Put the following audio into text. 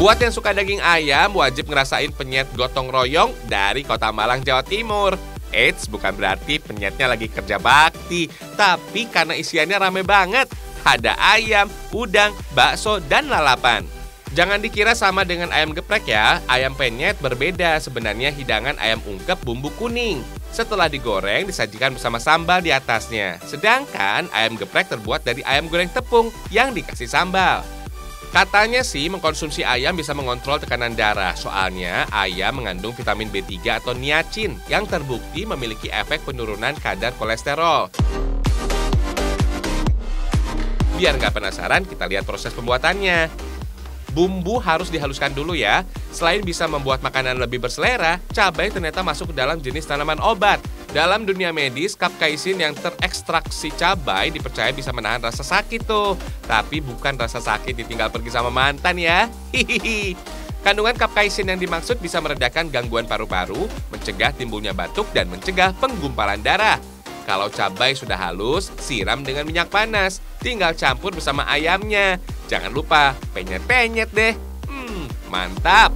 Buat yang suka daging ayam, wajib ngerasain penyet gotong royong dari kota Malang, Jawa Timur. Eits, bukan berarti penyetnya lagi kerja bakti, tapi karena isiannya rame banget. Ada ayam, udang, bakso, dan lalapan. Jangan dikira sama dengan ayam geprek ya, ayam penyet berbeda sebenarnya hidangan ayam ungkep bumbu kuning. Setelah digoreng, disajikan bersama sambal di atasnya. Sedangkan ayam geprek terbuat dari ayam goreng tepung yang dikasih sambal. Katanya sih mengkonsumsi ayam bisa mengontrol tekanan darah. Soalnya ayam mengandung vitamin B3 atau niacin yang terbukti memiliki efek penurunan kadar kolesterol. Biar nggak penasaran, kita lihat proses pembuatannya. Bumbu harus dihaluskan dulu ya. Selain bisa membuat makanan lebih berselera, cabai ternyata masuk ke dalam jenis tanaman obat. Dalam dunia medis, kapkaisin yang terekstraksi cabai dipercaya bisa menahan rasa sakit tuh. Tapi bukan rasa sakit ditinggal pergi sama mantan ya. Hihihi. Kandungan kapkaisin yang dimaksud bisa meredakan gangguan paru-paru, mencegah timbulnya batuk, dan mencegah penggumpalan darah. Kalau cabai sudah halus, siram dengan minyak panas. Tinggal campur bersama ayamnya. Jangan lupa penyet-penyet deh. Hmm, mantap.